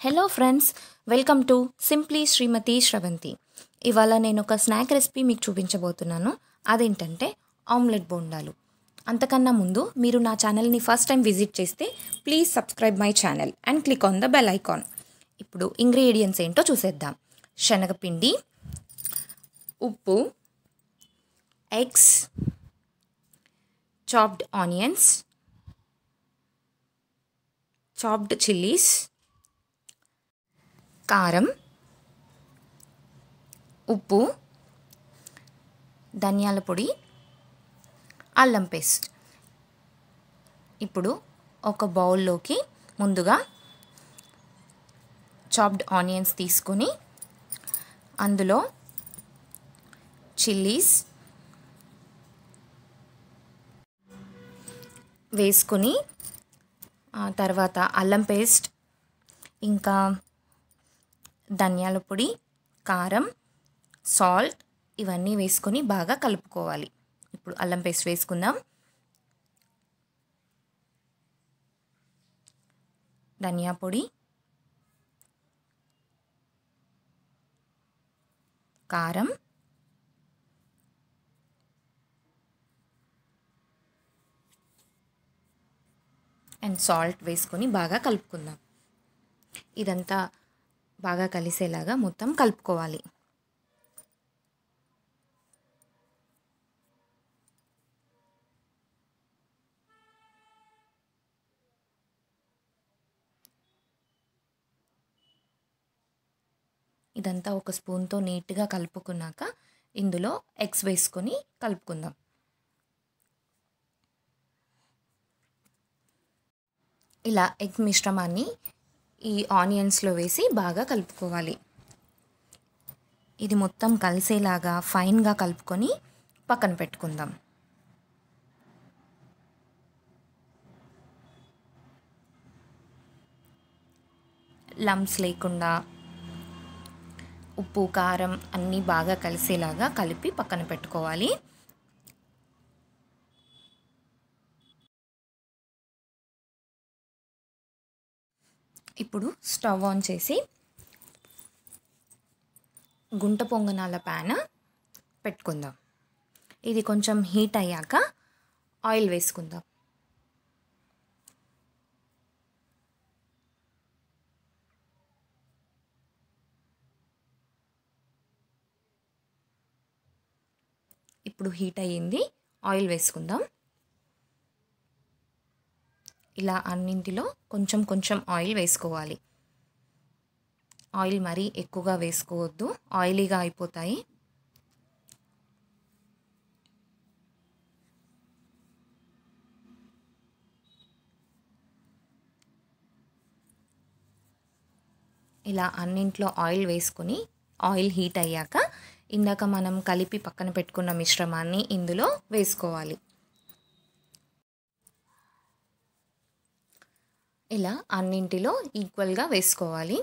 Hello friends welcome to simply Srimathi Sravanthi ఇవాళ నేను ఒక స్నాక్ రెసిపీ మీకు చూపించబోతున్నాను. అదేంటంటే ఆమ్లెట్ బోండాలు. అంతకన్నా ముందు మీరు నా ఛానల్ని ఫస్ట్ టైం విజిట్ చేస్తే please subscribe my channel and click on the bell icon ఇప్పుడు ఇంగ్రీడియంట్స్ ఏంటో చూసేద్దాం. శనగపిండి ఉప్పు eggs chopped onions chopped chillies కారం ఉప్పు ధనియాల పొడి అల్లం పేస్ట్. ఇప్పుడు ఒక బౌల్లోకి ముందుగా చాప్డ్ ఆనియన్స్ తీసుకొని అందులో చిల్లీస్ వేసుకొని తర్వాత అల్లం పేస్ట్ ఇంకా ధనియాల పొడి కారం సాల్ట్ ఇవన్నీ వేసుకొని బాగా కలుపుకోవాలి. ఇప్పుడు అల్లం పేస్ట్ వేసుకుందాం. ధనియా పొడి కారం అండ్ సాల్ట్ వేసుకొని బాగా కలుపుకుందాం. ఇదంతా బాగా కలిసేలాగా మొత్తం కలుపుకోవాలి. ఇదంతా ఒక స్పూన్తో నీట్గా కలుపుకున్నాక ఇందులో ఎగ్స్ వేసుకొని కలుపుకుందాం. ఇలా ఎగ్ మిశ్రమాన్ని ఈ ఆనియన్స్లో వేసి బాగా కలుపుకోవాలి. ఇది మొత్తం కలిసేలాగా ఫైన్గా కలుపుకొని పక్కన పెట్టుకుందాం. లమ్స్ లేకుండా ఉప్పు కారం అన్నీ బాగా కలిసేలాగా కలిపి పక్కన పెట్టుకోవాలి. ఇప్పుడు స్టవ్ ఆన్ చేసి గుంట పొంగనాల ప్యాన్ పెట్టుకుందాం. ఇది కొంచెం హీట్ అయ్యాక ఆయిల్ వేసుకుందాం. ఇప్పుడు హీట్ అయ్యింది ఆయిల్ వేసుకుందాం. ఇలా అన్నింటిలో కొంచెం కొంచెం ఆయిల్ వేసుకోవాలి. ఆయిల్ మరీ ఎక్కువగా వేసుకోవద్దు. ఆయిలీగా అయిపోతాయి. ఇలా అన్నింట్లో ఆయిల్ వేసుకొని ఆయిల్ హీట్ అయ్యాక ఇందాక మనం కలిపి పక్కన పెట్టుకున్న మిశ్రమాన్ని ఇందులో వేసుకోవాలి. ఇలా అన్నింటిలో ఈక్వల్గా వేసుకోవాలి.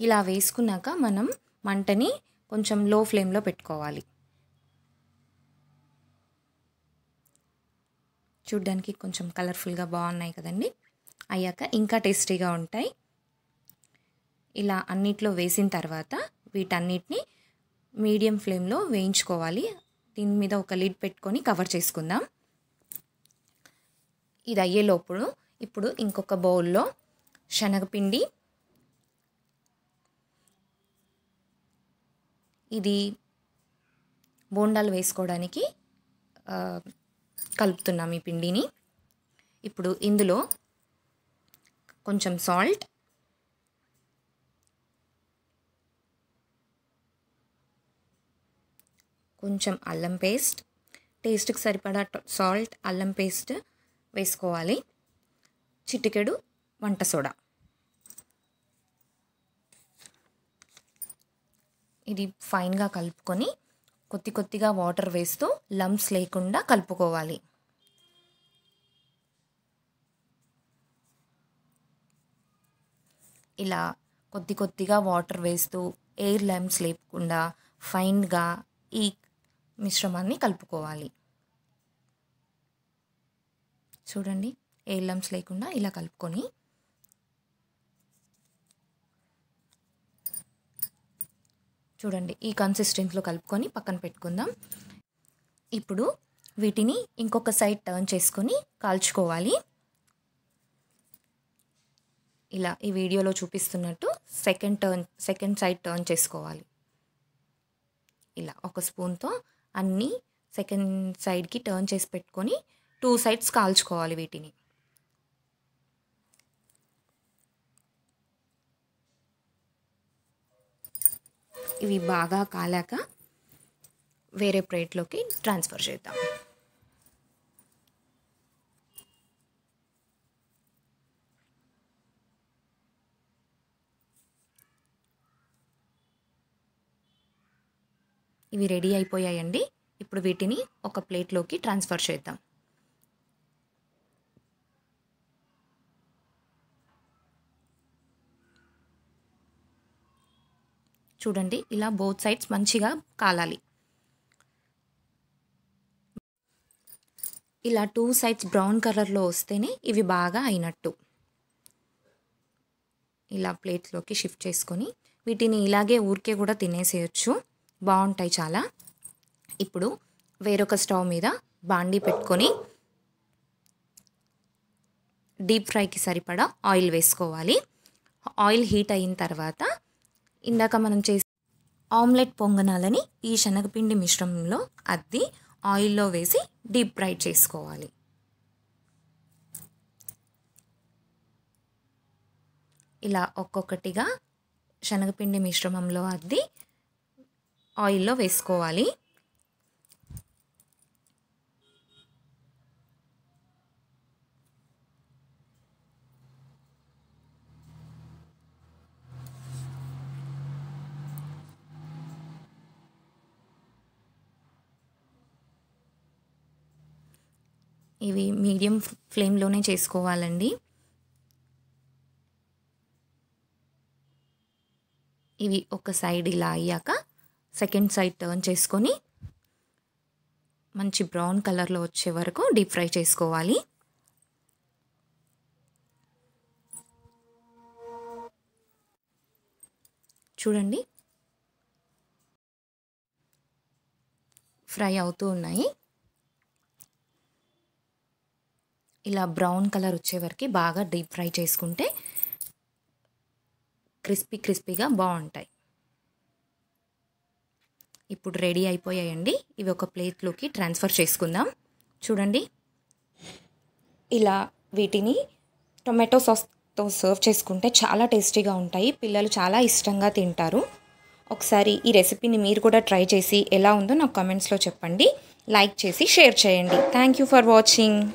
ఇలా వేసుకున్నాక మనం మంటని కొంచెం లో ఫ్లేమ్లో పెట్టుకోవాలి. చూడ్డానికి కొంచెం కలర్ఫుల్గా బాగున్నాయి కదండి. అయ్యాక ఇంకా టేస్టీగా ఉంటాయి. ఇలా అన్నిట్లో వేసిన తర్వాత వీటన్నిటిని మీడియం ఫ్లేమ్లో వేయించుకోవాలి. దీని మీద ఒక లిడ్ పెట్టుకొని కవర్ చేసుకుందాం. ఇది అయ్యేలోపుడు ఇప్పుడు ఇంకొక బౌల్లో శనగపిండి. ఇది బోండాలు వేసుకోవడానికి కలుపుతున్నాం ఈ పిండిని. ఇప్పుడు ఇందులో కొంచెం సాల్ట్ కొంచెం అల్లం పేస్ట్ టేస్ట్కి సరిపడా సాల్ట్ అల్లం పేస్ట్ వేసుకోవాలి. చిటికెడు వంట సోడా. ఇది ఫైన్గా కలుపుకొని కొద్ది కొద్దిగా వాటర్ వేస్తూ లమ్స్ లేకుండా కలుపుకోవాలి. ఇలా కొద్ది కొద్దిగా వాటర్ వేస్తూ ఎయిర్ లమ్స్ లేకుండా ఫైన్గా ఈ మిశ్రమాన్ని కలుపుకోవాలి. చూడండి ఏ లమ్స్ లేకుండా ఇలా కలుపుకొని. చూడండి ఈ కన్సిస్టెన్స్లో కలుపుకొని పక్కన పెట్టుకుందాం. ఇప్పుడు వీటిని ఇంకొక సైడ్ టర్న్ చేసుకొని కాల్చుకోవాలి. ఇలా ఈ వీడియోలో చూపిస్తున్నట్టు second turn second side turn చేసుకోవాలి. ఇలా ఒక స్పూన్తో అన్నీ సెకండ్ సైడ్కి టర్న్ చేసి పెట్టుకొని టూ సైడ్స్ కాల్చుకోవాలి వీటిని. ఇవి బాగా కాలాక వేరే ప్లేట్లోకి ట్రాన్స్ఫర్ చేద్దాం. ఇవి రెడీ అయిపోయాయండి. ఇప్పుడు వీటిని ఒక ప్లేట్లోకి ట్రాన్స్ఫర్ చేద్దాం. చూడండి. ఇలా బోత్ సైడ్స్ మంచిగా కాలాలి. ఇలా టూ సైడ్స్ బ్రౌన్ కలర్లో వస్తేనే ఇవి బాగా అయినట్టు. ఇలా ప్లేట్లోకి షిఫ్ట్ చేసుకొని వీటిని ఇలాగే ఊరికే కూడా తినేసేయచ్చు. బాగుంటాయి చాలా. ఇప్పుడు వేరొక స్టవ్ మీద బాండీ పెట్టుకొని డీప్ ఫ్రైకి సరిపడా ఆయిల్ వేసుకోవాలి. ఆయిల్ హీట్ అయిన తర్వాత ఇందాక మనం చేసి ఆమ్లెట్ పొంగనాలని ఈ శనగపిండి మిశ్రమంలో అద్ది ఆయిల్లో వేసి డీప్ ఫ్రై చేసుకోవాలి. ఇలా ఒక్కొక్కటిగా శనగపిండి మిశ్రమంలో అద్ది ఆయిల్లో వేసుకోవాలి. ఇవి మీడియం ఫ్లేమ్లోనే చేసుకోవాలండి. ఇవి ఒక సైడ్ ఇలా అయ్యాక సెకండ్ సైడ్ టర్న్ చేసుకొని మంచి బ్రౌన్ కలర్లో వచ్చే వరకు డీప్ ఫ్రై చేసుకోవాలి. చూడండి. ఫ్రై అవుతూ ఉన్నాయి. ఇలా బ్రౌన్ కలర్ వచ్చే వరకు బాగా డీప్ ఫ్రై చేసుకుంటే క్రిస్పీ క్రిస్పీగా బాగుంటాయి. ఇప్పుడు రెడీ అయిపోయాయండి. ఇవి ఒక ప్లేట్లోకి ట్రాన్స్ఫర్ చేసుకుందాం. చూడండి. ఇలా వీటిని టొమాటో సాస్తో సర్వ్ చేసుకుంటే చాలా టేస్టీగా ఉంటాయి. పిల్లలు చాలా ఇష్టంగా తింటారు. ఒకసారి ఈ రెసిపీని మీరు కూడా ట్రై చేసి ఎలా ఉందో నాకు కామెంట్స్లో చెప్పండి. లైక్ చేసి షేర్ చేయండి. Thank you for watching.